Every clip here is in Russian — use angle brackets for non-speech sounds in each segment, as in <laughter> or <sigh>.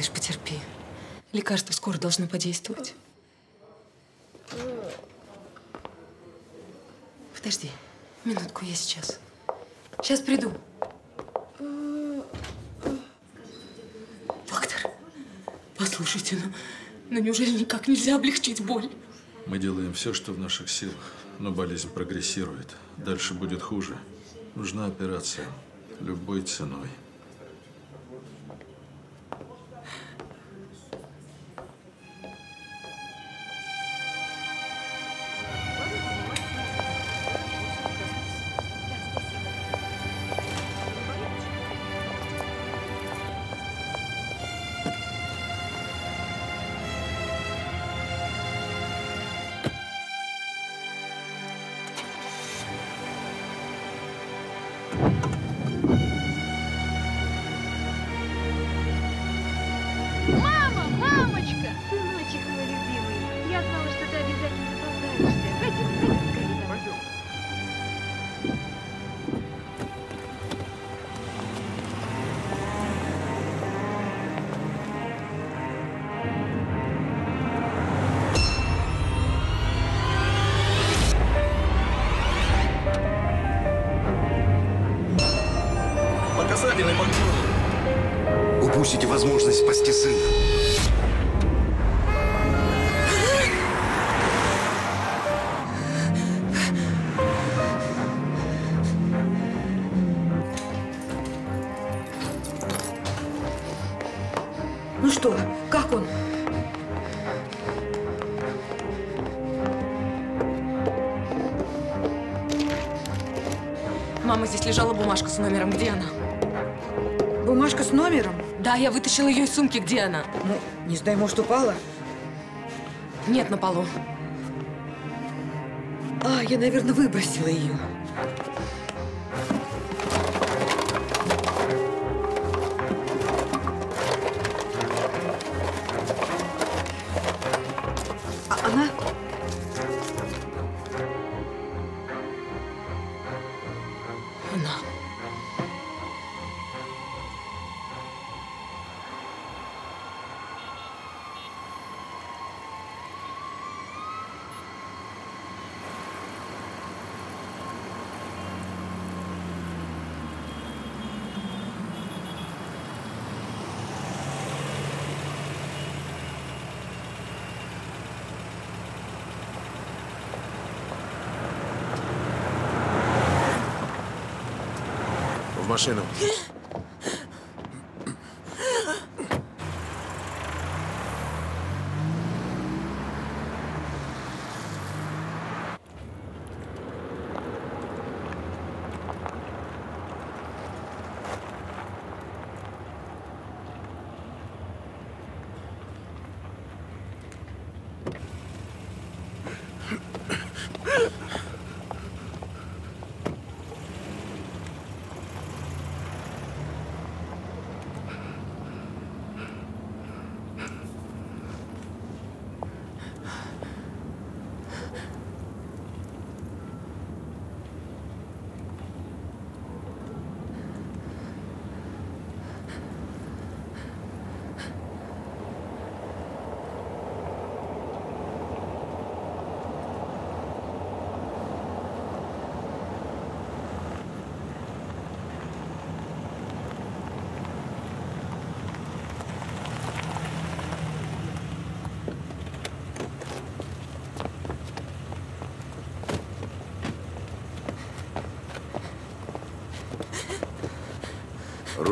Малыш, потерпи. Лекарство скоро должно подействовать. Подожди. Минутку, я сейчас. Сейчас приду. Доктор, послушайте, ну, ну неужели никак нельзя облегчить боль? Мы делаем все, что в наших силах, но болезнь прогрессирует. Дальше будет хуже. Нужна операция любой ценой. Упустите возможность спасти сына. Ну что, как он? Мама, здесь лежала бумажка с номером. Где она? Бумажка с номером? Да, я вытащила ее из сумки. Где она? Ну, не знаю, может, упала? Нет, на полу. А, я, наверное, выбросила ее. Машину.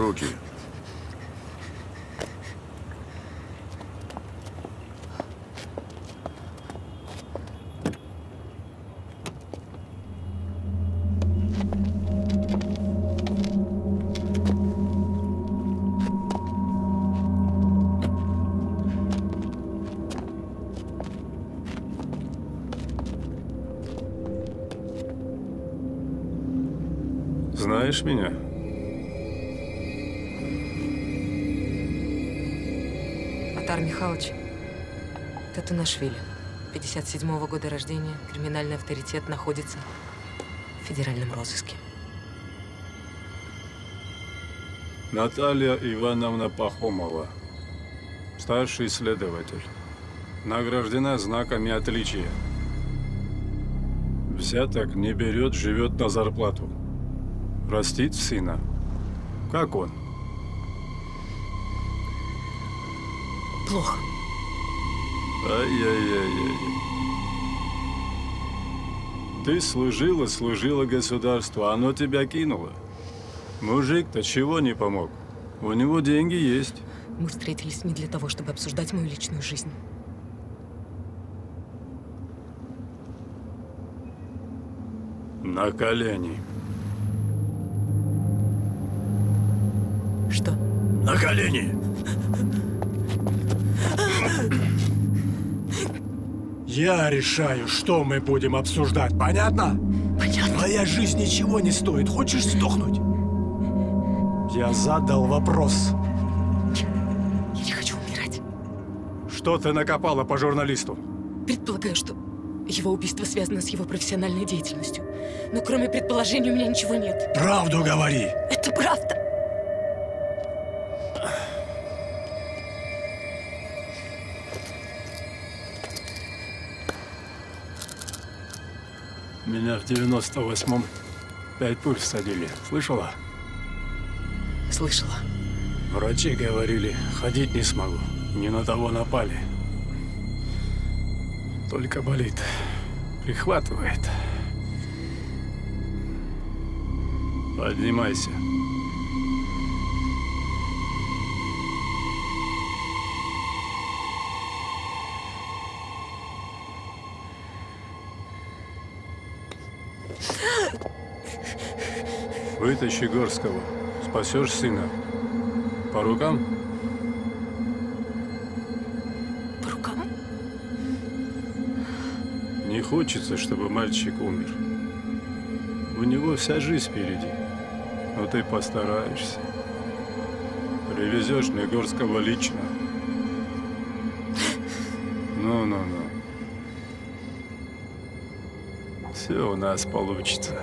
Руки. Знаешь меня? Татунашвили. 57-го года рождения. Криминальный авторитет находится в федеральном розыске. Наталья Ивановна Пахомова. Старший следователь. Награждена знаками отличия. Взяток не берет, живет на зарплату. Растит сына. Как он? Плохо. Ай-яй-яй-яй. Ты служила, служила государству, а оно тебя кинуло. Мужик-то чего не помог? У него деньги есть. Мы встретились не для того, чтобы обсуждать мою личную жизнь. На колени. Что? На колени! Я решаю, что мы будем обсуждать, понятно? Понятно. Твоя жизнь ничего не стоит. Хочешь сдохнуть? Я задал вопрос. Я не хочу умирать. Что ты накопала по журналисту? Предполагаю, что его убийство связано с его профессиональной деятельностью. Но кроме предположений у меня ничего нет. Правду говори. Это правда. Меня в 98-м пять пуль всадили. Слышала? Слышала. Врачи говорили, ходить не смогу. Не на того напали. Только болит. Прихватывает. Поднимайся. Вытащи Горского. Спасешь сына. По рукам? По рукам? Не хочется, чтобы мальчик умер. У него вся жизнь впереди. Но ты постараешься. Привезешь Негорского лично. Ну-ну-ну. Все у нас получится.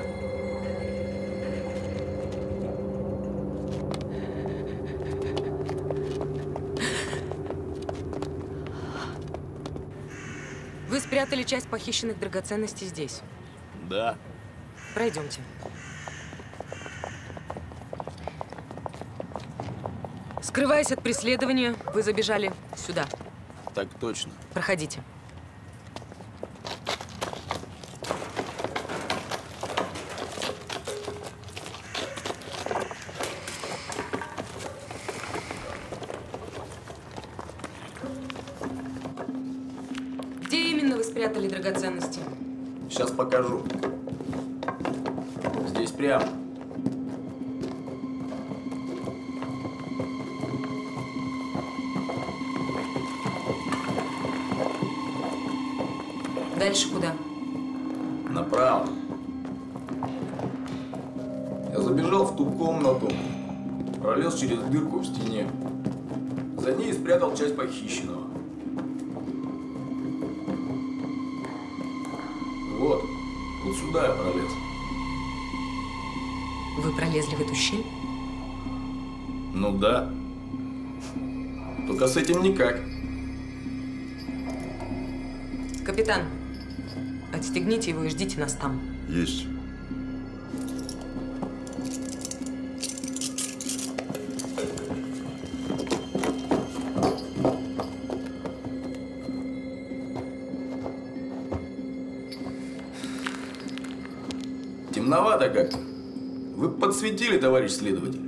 Вы спрятали часть похищенных драгоценностей здесь. Да. Пройдемте. Скрываясь от преследования, вы забежали сюда. Так точно. Проходите. Щель? Ну да. Только с этим никак. Капитан, отстегните его и ждите нас там. Есть. Темновато как-то. Вы подсветили, товарищ следователь.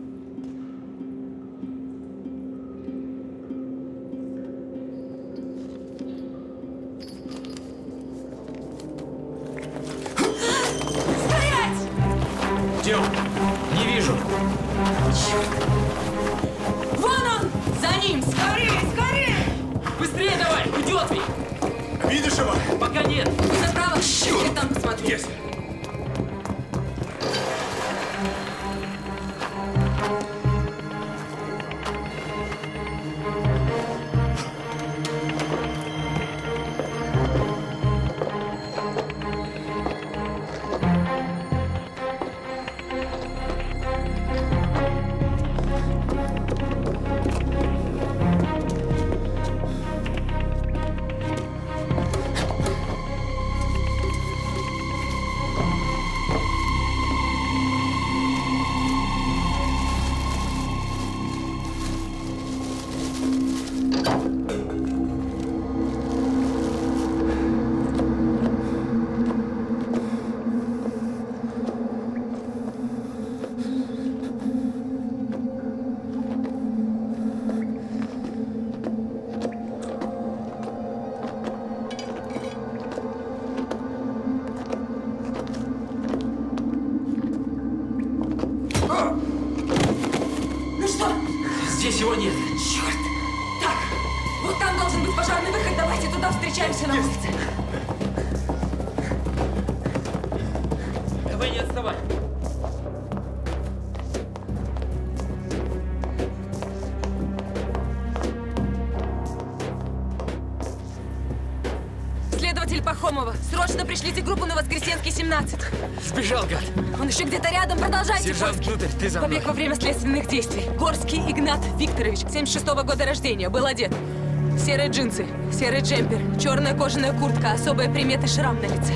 Сбежал, гад. Он еще где-то рядом. Продолжайте Сержант поиски. Гнутер, ты за мной. Побег во время следственных действий. Горский Игнат Викторович, 76-го года рождения, был одет. Серые джинсы, серый джемпер, черная кожаная куртка, особые приметы шрам на лице.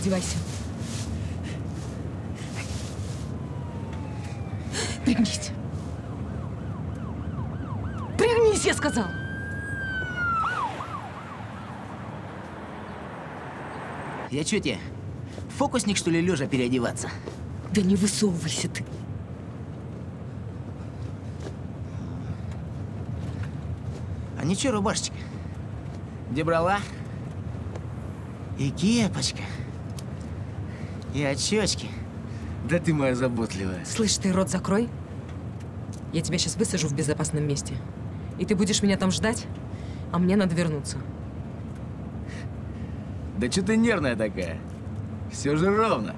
Переодевайся. Пригнись. Пригнись, я сказал. Я чё тебе? Фокусник, что ли, лежа переодеваться? Да не высовывайся ты. А ничего, рубашечка. Где брала? И кепочка. И очечки. Да ты моя заботливая. Слышь, ты рот закрой. Я тебя сейчас высажу в безопасном месте. И ты будешь меня там ждать, а мне надо вернуться. Да что ты нервная такая? Все же ровно.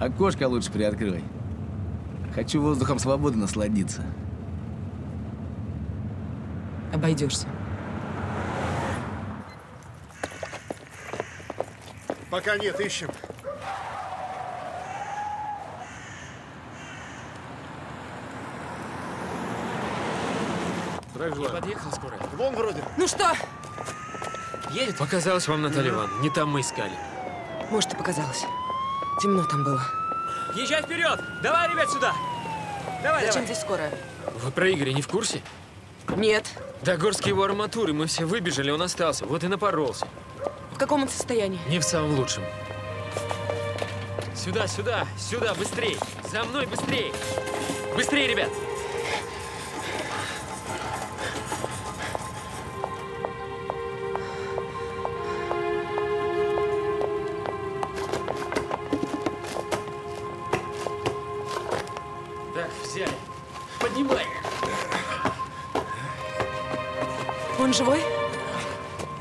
Окошко лучше приоткрой. Хочу воздухом свободы насладиться. Обойдешься. Пока нет, ищем. Не подъехала скорая? Вон вроде. Ну что? Едет? Показалось вам, Наталья Ивановна. Не там мы искали. Может, и показалось. Темно там было. Езжай вперед! Давай, ребят, сюда! Давай, Зачем давай. здесь скорая? Вы про Игоря не в курсе? Нет. Да горские его арматуры, мы все выбежали, он остался. Вот и напоролся. В каком он состоянии? Не в самом лучшем. Сюда, сюда, сюда, быстрей! За мной, быстрей! Быстрей, ребят! Так, взяли. Поднимай! Он живой?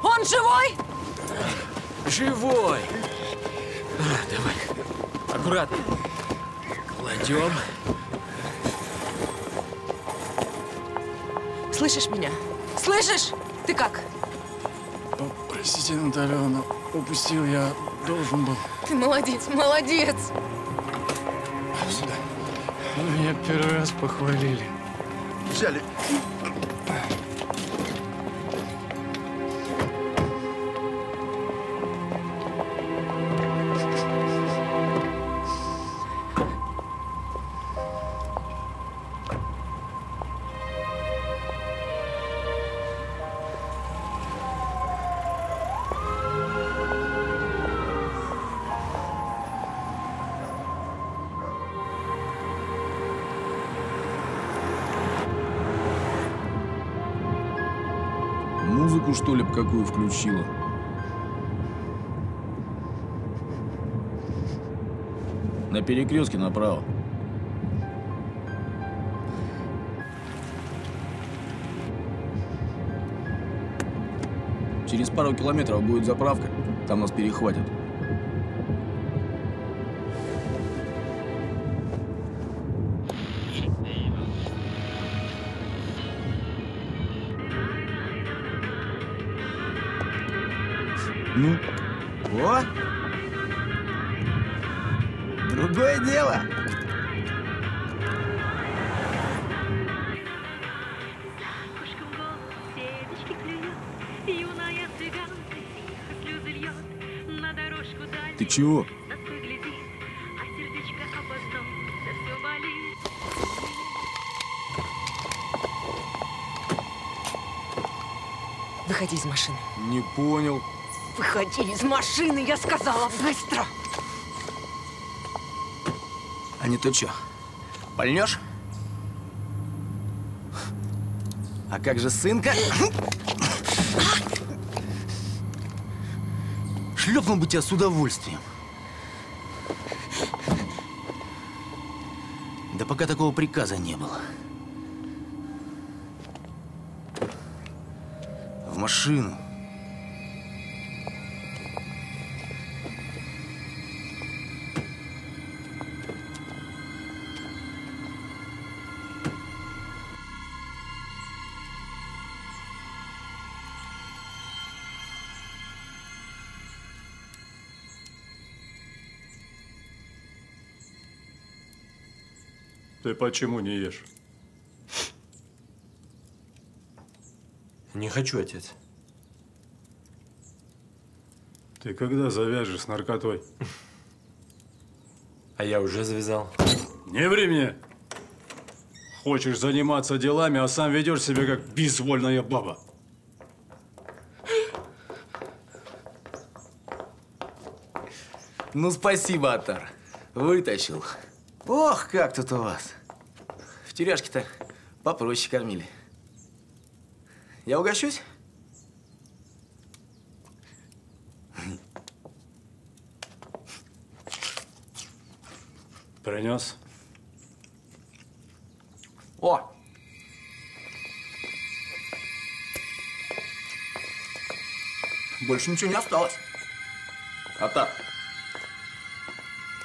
Он живой? Живой! А, давай. Аккуратно. Кладем. Слышишь меня? Слышишь? Ты как? Простите, Наталья Ивановна, упустил я. Должен был. Ты молодец, молодец. Сюда. Вы меня первый раз похвалили. Взяли. Какую включила? На перекрестке направо. Через пару километров будет заправка. Там нас перехватят. Ну? О! Другое дело! Ты чего? Выходи из машины. Не понял. Выходи из машины, я сказала, быстро! А не то что, пальнешь? А как же сынка? Шлепнул бы тебя с удовольствием. Да пока такого приказа не было. В машину. Почему не ешь? Не хочу, отец. Ты когда завяжешь с наркотой? А я уже завязал. Не ври мне! Хочешь заниматься делами, а сам ведешь себя как безвольная баба. Ну, спасибо, Атар. Вытащил. Ох, как тут у вас. В тюряшке-то попроще кормили. Я угощусь? Принес? О! Больше ничего не осталось. Атар,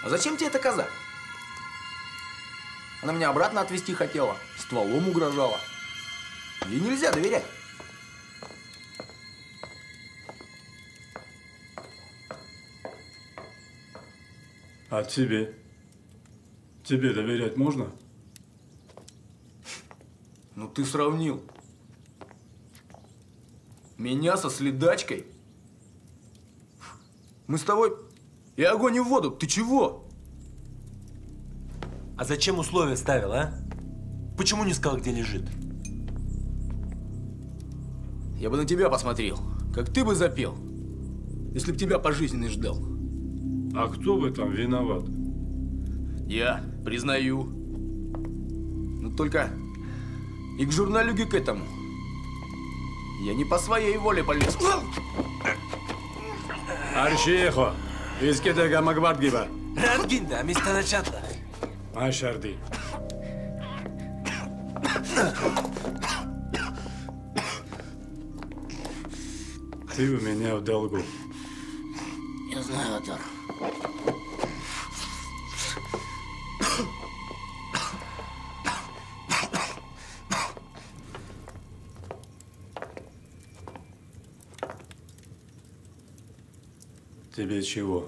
а зачем тебе эта коза? Она меня обратно отвезти хотела, стволом угрожала. Ей нельзя доверять. А тебе? Тебе доверять можно? Ну ты сравнил. Меня со следачкой? Мы с тобой и огонь и в воду. Ты чего? А зачем условия ставил, а? Почему не сказал, где лежит? Я бы на тебя посмотрел, как ты бы запел, если б тебя пожизненный ждал. А кто в этом виноват? Я признаю. Но только и к журналюге к этому. Я не по своей воле полез. Арчехо! Искедега Магвардгиба! Радгинда, место начата. Ашарди. Ты у меня в долгу. Я знаю, Атар. Тебе чего?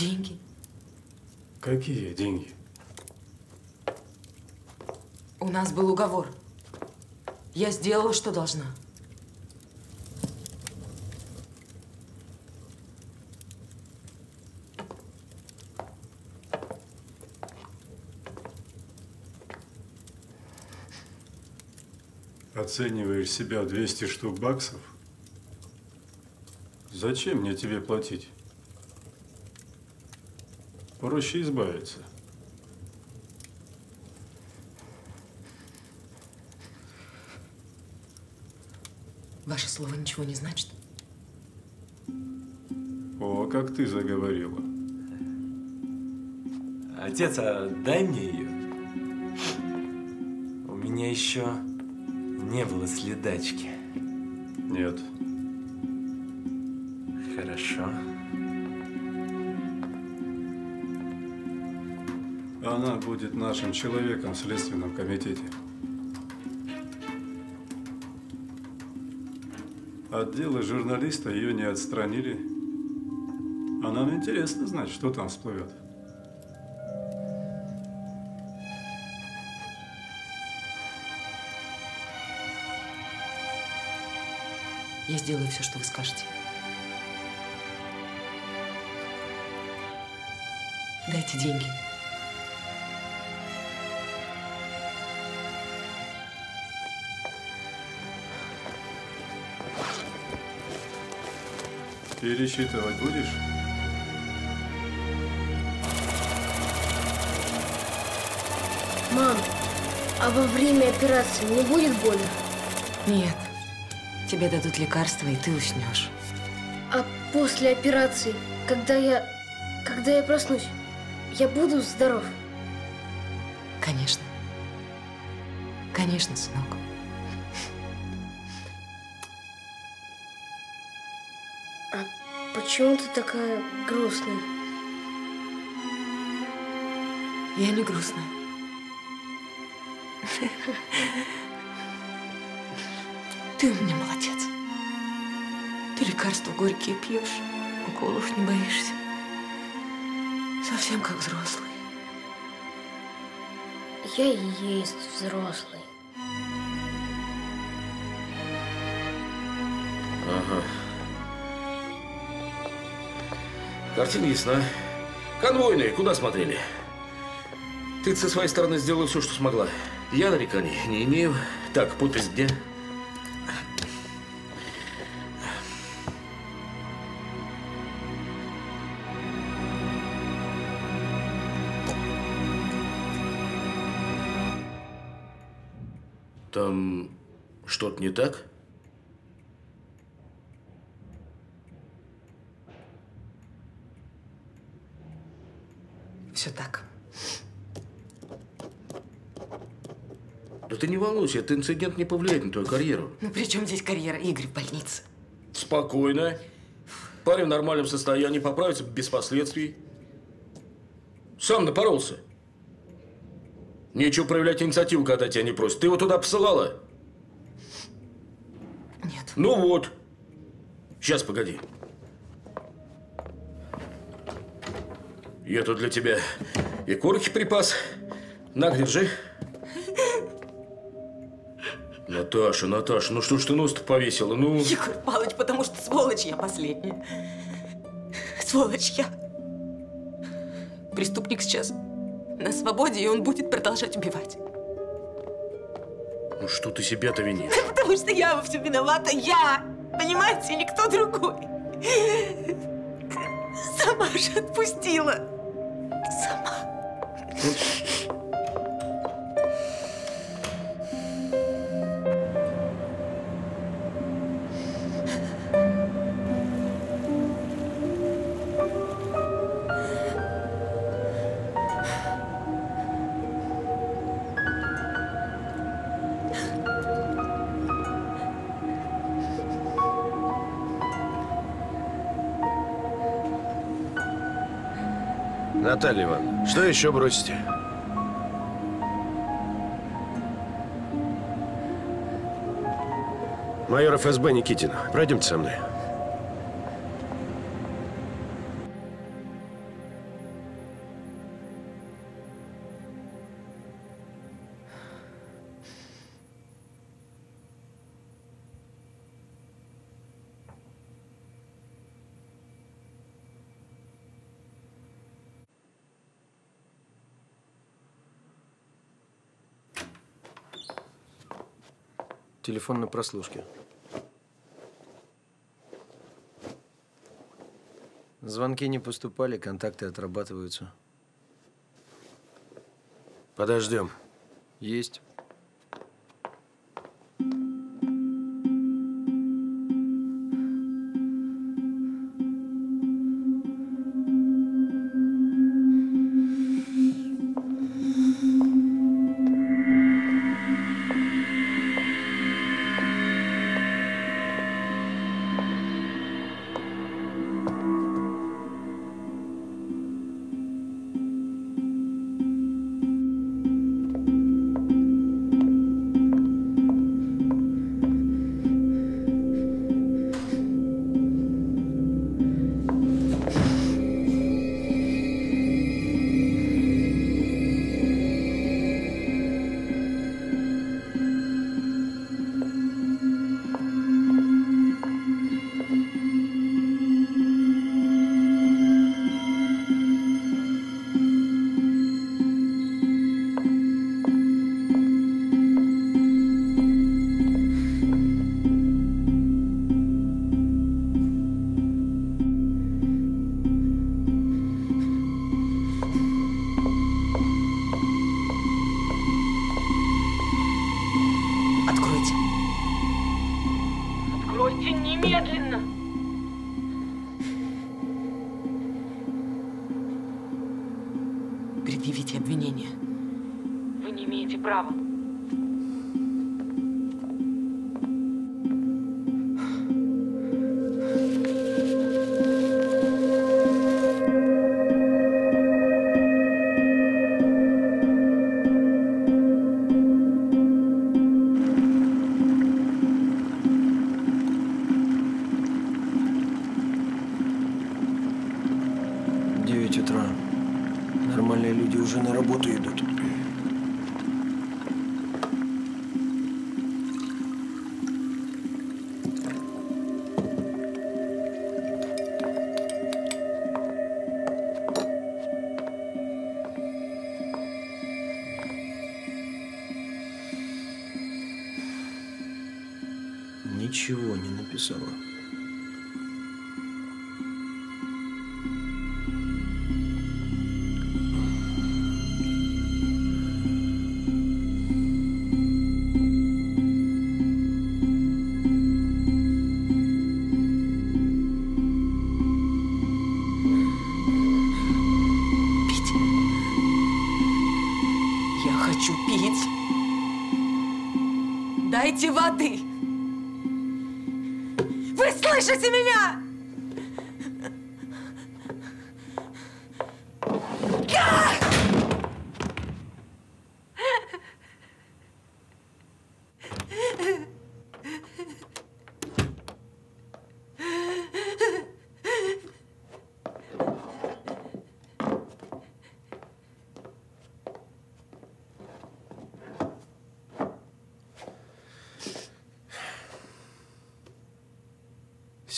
Деньги. Какие деньги? У нас был уговор. Я сделала, что должна. Оцениваешь себя в 200 штук баксов? Зачем мне тебе платить? Проще избавиться. Ваше слово ничего не значит. О, как ты заговорила. Отец, а дай мне ее. У меня еще не было следачки. Нет. Она будет нашим человеком в Следственном комитете. От дела журналиста ее не отстранили. А нам интересно знать, что там всплывет. Я сделаю все, что вы скажете. Дайте деньги. Пересчитывать будешь? Мам, а во время операции не будет больно? Нет. Тебе дадут лекарства, и ты уснешь. А после операции, когда я... Когда я проснусь, я буду здоров? Конечно. Конечно, сынок. Почему ты такая грустная? Я не грустная. Ты у меня молодец. Ты лекарства горькие пьешь, уколов не боишься. Совсем как взрослый. Я и есть взрослый. Ага. Картина ясна. Конвойные, куда смотрели? Ты со своей стороны сделала все, что смогла. Я нареканий не имею. Так, подпись где? Там что-то не так? Все так. Да ты не волнуйся, этот инцидент не повлияет на твою карьеру. Ну при чем здесь карьера Игорь в больнице? Спокойно. Парень в нормальном состоянии, поправится без последствий. Сам напоролся. Нечего проявлять инициативу, когда тебя не просят. Ты его туда посылала? Нет. Ну вот. Сейчас, погоди. Я тут для тебя и корки припас. На, держи. Наташа, Наташа, ну что ж ты нос-то повесила? Ну. Егор Павлович, потому что сволочь я последняя. Сволочь я. Преступник сейчас на свободе, и он будет продолжать убивать. Ну что ты себя-то винишь? Да <laughs> потому что я во всем виновата. Я. Понимаете, никто другой. Сама же отпустила. Сама. Наталья Ивановна, что еще бросите? Майор ФСБ Никитин, пройдемте со мной. Телефон на прослушке. Звонки не поступали, контакты отрабатываются. Подождем. Есть. Ничего не написала. Хочу пить. Дайте воды. Слышите меня?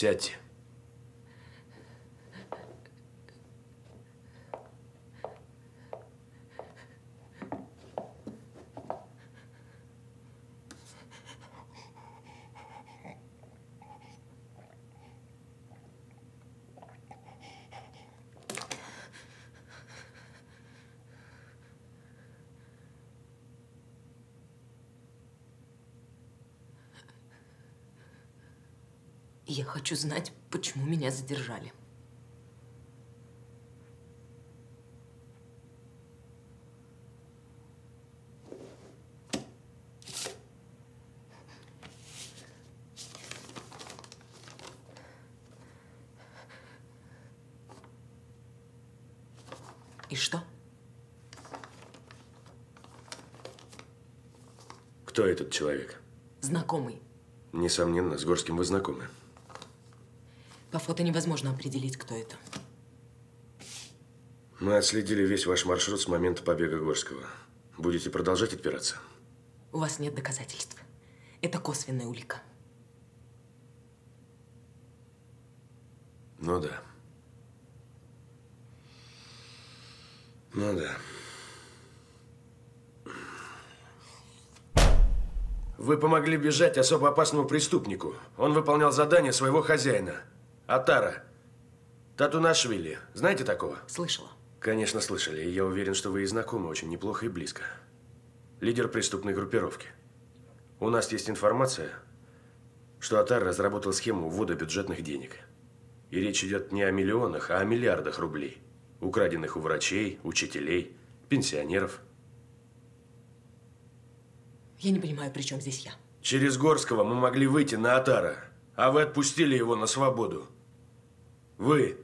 Сядьте. Я хочу знать, почему меня задержали. И что? Кто этот человек? Знакомый. Несомненно, с Горским вы знакомы. По фото невозможно определить, кто это. Мы отследили весь ваш маршрут с момента побега Горского. Будете продолжать отпираться? У вас нет доказательств. Это косвенная улика. Ну да. Ну да. Вы помогли бежать особо опасному преступнику. Он выполнял задание своего хозяина. Атара. Татунашвили. Знаете такого? Слышала. Конечно, слышали. И я уверен, что вы и знакомы очень неплохо и близко. Лидер преступной группировки. У нас есть информация, что Атар разработал схему ввода бюджетных денег. И речь идет не о миллионах, а о миллиардах рублей, украденных у врачей, учителей, пенсионеров. Я не понимаю, при чем здесь я. Через Горского мы могли выйти на Атара, а вы отпустили его на свободу. Вы,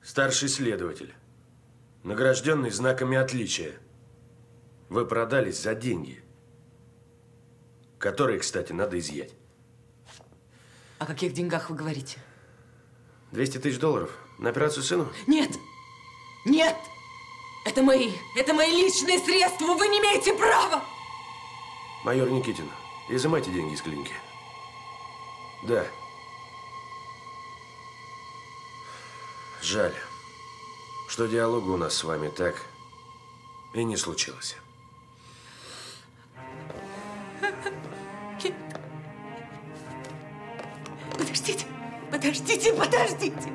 старший следователь, награжденный знаками отличия. Вы продались за деньги, которые, кстати, надо изъять. О каких деньгах вы говорите? 200 тысяч долларов на операцию сыну? Нет! Нет! Это мои, это мои личные средства! Вы не имеете права! Майор Никитин, изымайте деньги из клиники. Да. Жаль, что диалога у нас с вами так и не случилось. Подождите, подождите, подождите!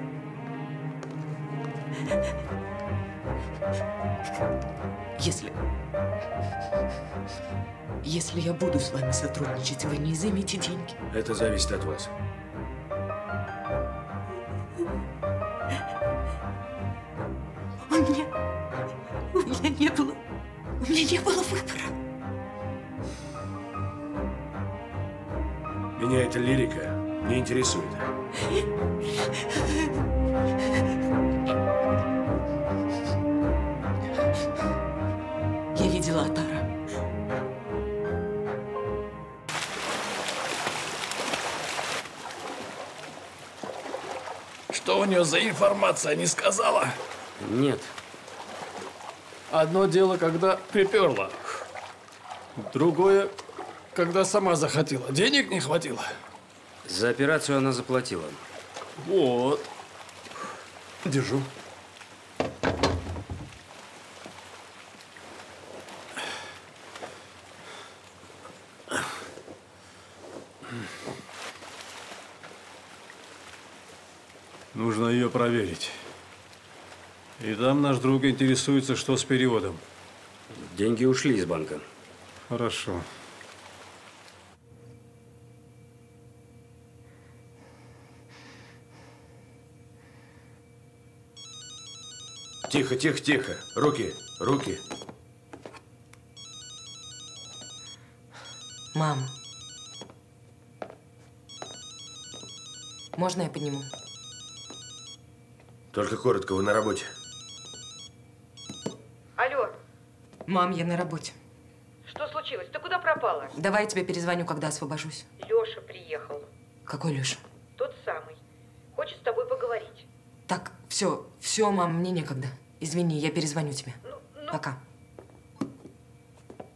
Если... Если я буду с вами сотрудничать, вы не изымете деньги. Это зависит от вас. Меня не было... У меня не было выбора. Меня эта лирика не интересует. Я видела Атара. Что у нее за информация, не сказала? Нет. Одно дело, когда приперла. Другое, когда сама захотела. Денег не хватило. За операцию она заплатила. Вот. Держу. Нужно ее проверить. И там наш друг интересуется, что с переводом. Деньги ушли из банка. Хорошо. Тихо, тихо, тихо. Руки, руки. Мам. Можно я подниму? Только коротко, вы на работе. Мам, я на работе. что случилось? Ты куда пропала? Давай я тебе перезвоню, когда освобожусь. Леша приехал. Какой Леша? Тот самый. Хочет с тобой поговорить. Так, все, все, мам, мне некогда. Извини, я перезвоню тебе. Ну, Пока.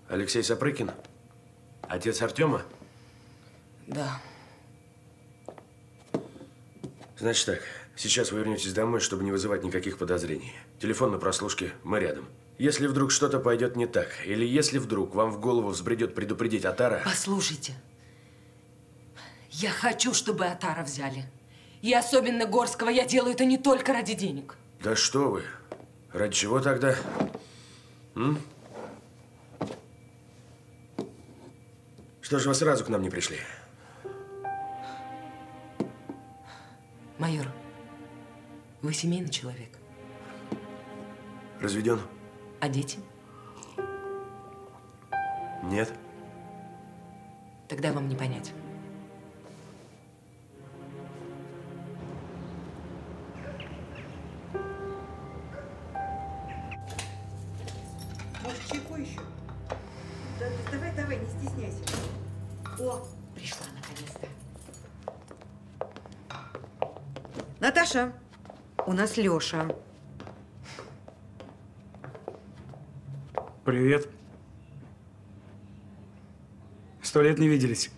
Алексей Сапрыкин? Отец Артема? Да. Значит так, сейчас вы вернетесь домой, чтобы не вызывать никаких подозрений. Телефон на прослушке, мы рядом. Если вдруг что-то пойдет не так, или если вдруг вам в голову взбредет предупредить Атара, Послушайте. Я хочу, чтобы Атара взяли. И особенно Горского я делаю это не только ради денег. да что вы, ради чего тогда? М? Что же вы сразу к нам не пришли? Майор, вы семейный человек. Разведен? А дети? Нет? Тогда вам не понять. Может, чайку еще? Да, да, давай, давай, не стесняйся. О, пришла наконец-то. Наташа, у нас Леша. Привет. Сто лет не виделись.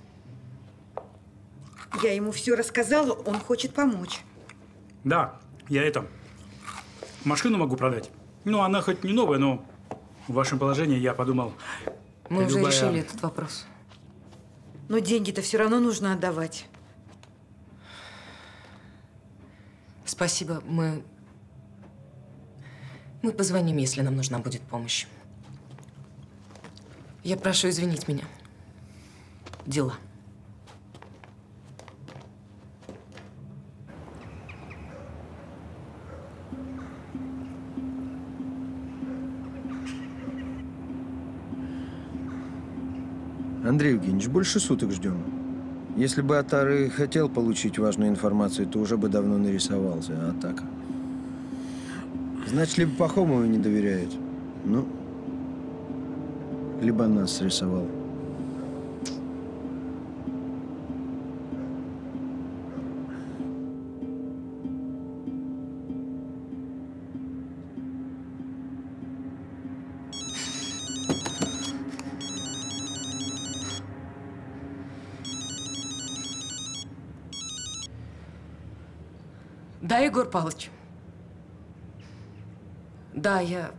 Я ему все рассказала, он хочет помочь. Да, я это. Машину могу продать. Ну, она хоть не новая, но в вашем положении я подумал. Мы уже любая- решили этот вопрос. Но деньги-то все равно нужно отдавать. Спасибо, мы... Мы позвоним, если нам нужна будет помощь. Я прошу извинить меня. Дела. Андрей Евгеньевич, больше суток ждем. Если бы Атар и хотел получить важную информацию, то уже бы давно нарисовался, а так... Значит, либо Пахомову не доверяет, ну, либо нас срисовал. Да, Егор Павлович. Да, я...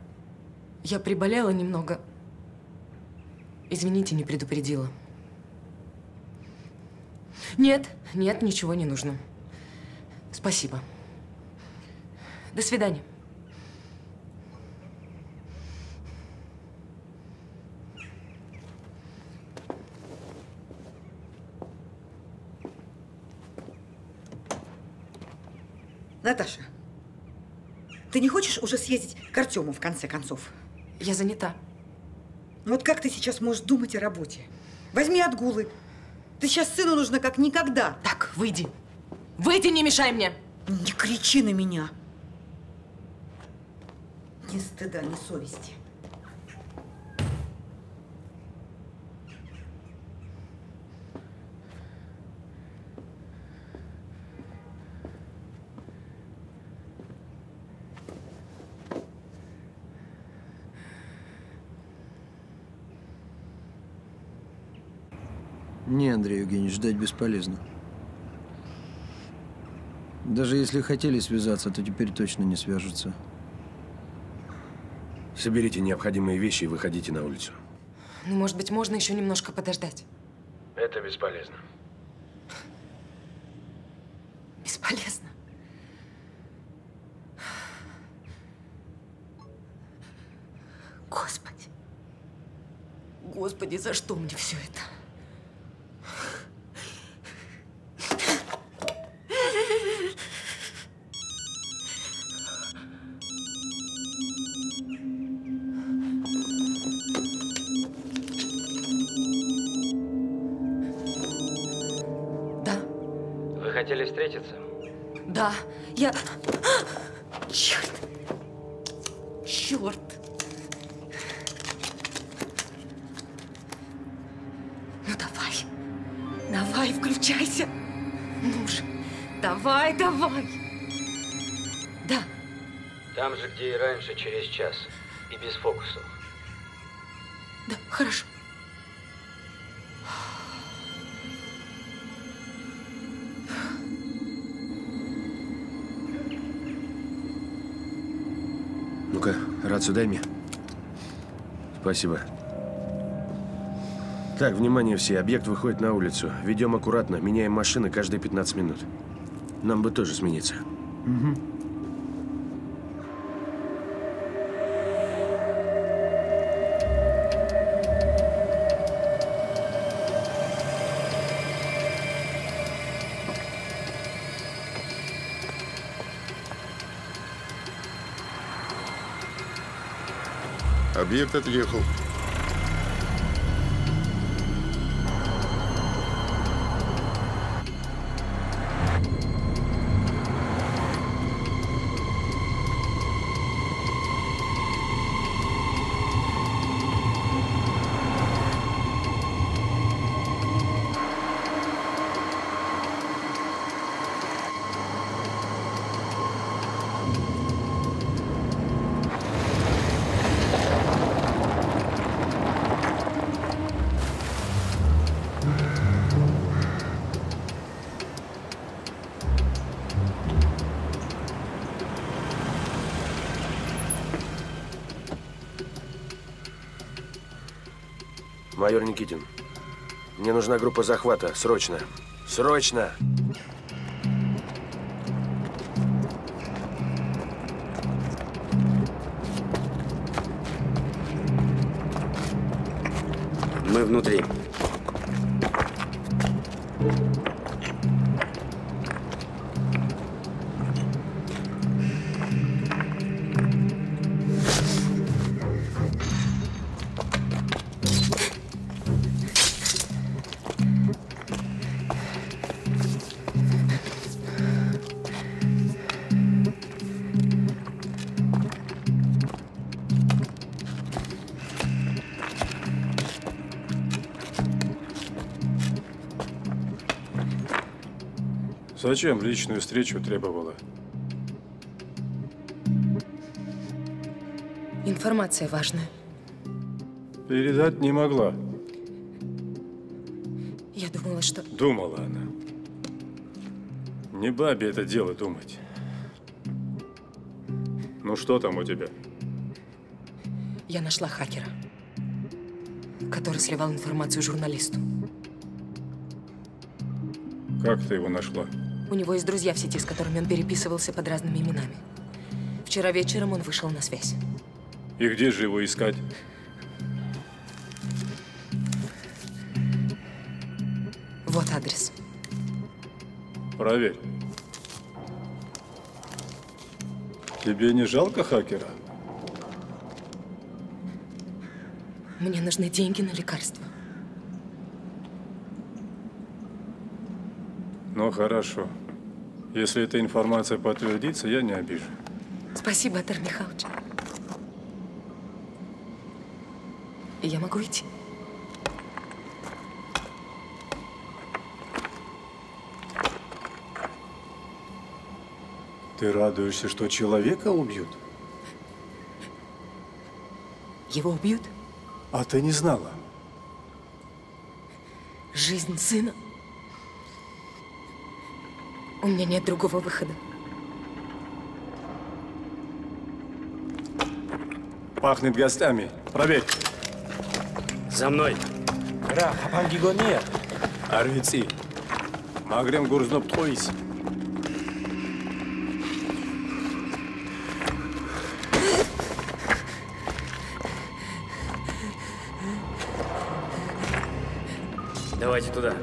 Я приболела немного. Извините, не предупредила. Нет, нет, ничего не нужно. Спасибо. До свидания. Наташа, ты не хочешь уже съездить к Артему, в конце концов? Я занята. Ну Вот как ты сейчас можешь думать о работе? Возьми отгулы. Ты сейчас сыну нужна как никогда. Так, выйди. Выйди, не мешай мне. Не кричи на меня. Ни стыда, ни совести. Не, Андрей Евгеньевич, ждать бесполезно. Даже если хотели связаться, то теперь точно не свяжутся. Соберите необходимые вещи и выходите на улицу. Ну, может быть, можно еще немножко подождать. Это бесполезно. Бесполезно. Господи. Господи, за что мне все это? Через час. И без фокусов. да, хорошо. Ну-ка, рацию дай мне. Спасибо. Так, внимание все, объект выходит на улицу. Ведем аккуратно, меняем машины каждые 15 минут. Нам бы тоже смениться. Объект отъехал. Никитин, мне нужна группа захвата. Срочно. Срочно! Мы внутри. Зачем личную встречу требовала? Информация важная. Передать не могла. Я думала, что... Думала она. Не бабе это дело думать. Ну что там у тебя? Я нашла хакера, который сливал информацию журналисту. Как ты его нашла? У него есть друзья в сети, с которыми он переписывался под разными именами. Вчера вечером он вышел на связь. И где же его искать? Вот адрес. Проверь. Тебе не жалко хакера? Мне нужны деньги на лекарства. Ну, хорошо. Если эта информация подтвердится, я не обижу. Спасибо, Атар Михайлович. Я могу идти? Ты радуешься, что человека убьют? Его убьют? А ты не знала? Жизнь сына. У меня нет другого выхода. Пахнет гостями. Проверь. За мной. Ра, хапангиго нет. Арвици. Магрем гурзноб троис. Давайте туда.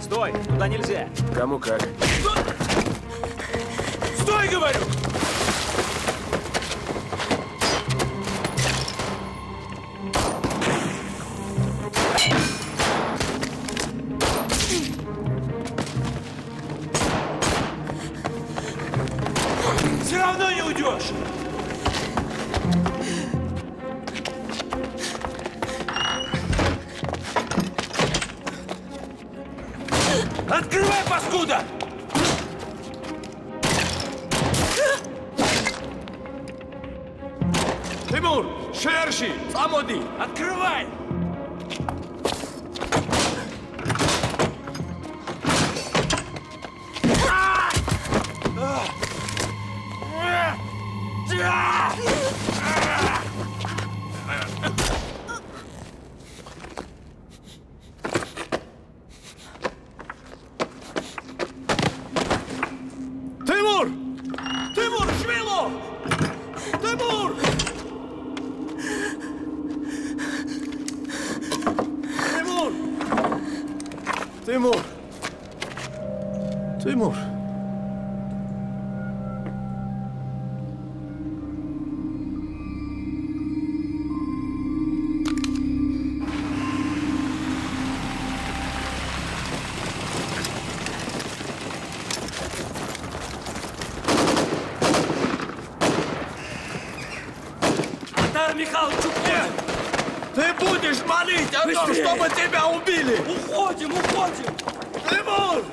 Стой! Туда нельзя! Кому как. Стой, говорю! Атар Михайлович, уходим! Ты будешь молить о том, Быстрее! чтобы тебя убили! Уходим, уходим! Тимур!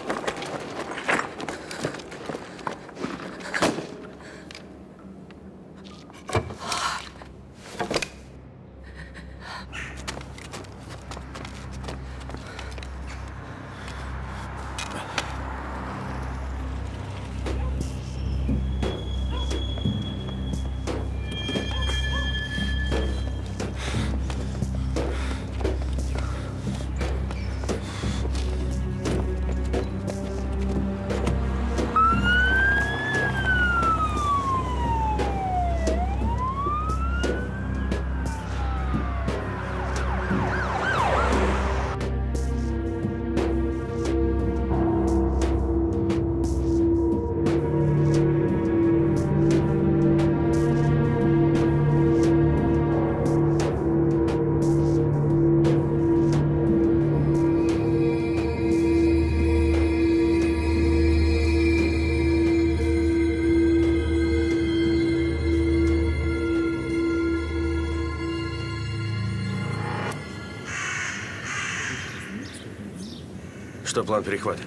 Что план перехвата?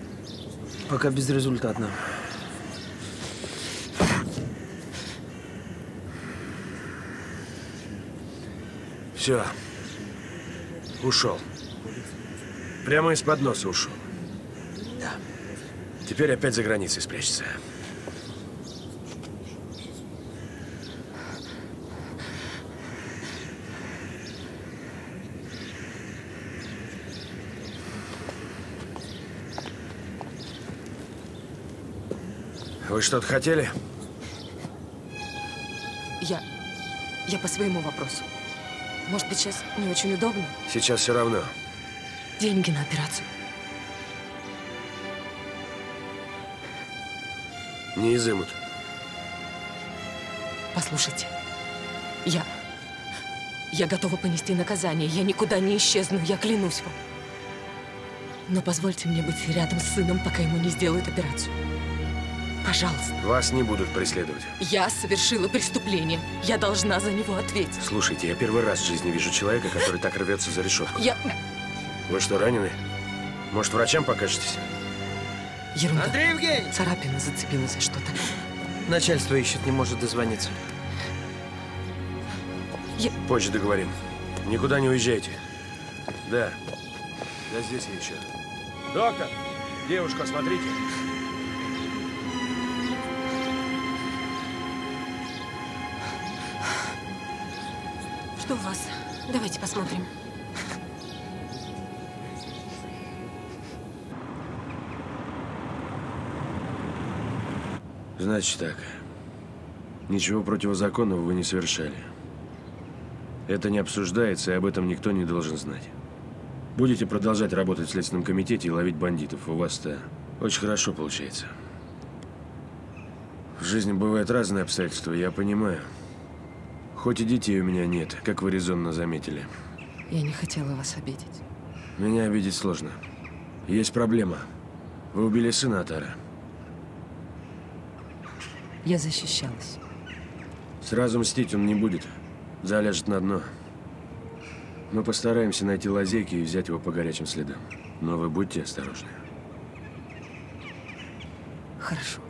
Пока безрезультатно. Все. Ушел. Прямо из-под носа ушел. Да. Теперь опять за границей спрячется. Вы что-то хотели? Я... Я по своему вопросу. Может быть, сейчас не очень удобно? Сейчас все равно. Деньги на операцию. Не изымут. Послушайте, я... Я готова понести наказание. Я никуда не исчезну, я клянусь вам. Но позвольте мне быть рядом с сыном, пока ему не сделают операцию. Пожалуйста. Вас не будут преследовать. Я совершила преступление. Я должна за него ответить. Слушайте, я первый раз в жизни вижу человека, который так рвется за решетку. Я... Вы что, ранены? Может, врачам покажетесь? Ерунда. Андрей Евгеньевич! Царапина зацепилась за что-то. Начальство ищет, не может дозвониться. Я... Позже договорим. Никуда не уезжайте. Да. Да здесь я еще. Доктор! Девушка, смотрите. Что у вас? Давайте посмотрим. Значит так. Ничего противозаконного вы не совершали. Это не обсуждается, и об этом никто не должен знать. Будете продолжать работать в Следственном комитете и ловить бандитов. У вас-то очень хорошо получается. В жизни бывают разные обстоятельства, я понимаю. Хоть и детей у меня нет, как вы резонно заметили. Я не хотела вас обидеть. Меня обидеть сложно. Есть проблема. Вы убили сына Атара. Я защищалась. Сразу мстить он не будет. Заляжет на дно. Мы постараемся найти лазейки и взять его по горячим следам. Но вы будьте осторожны. Хорошо.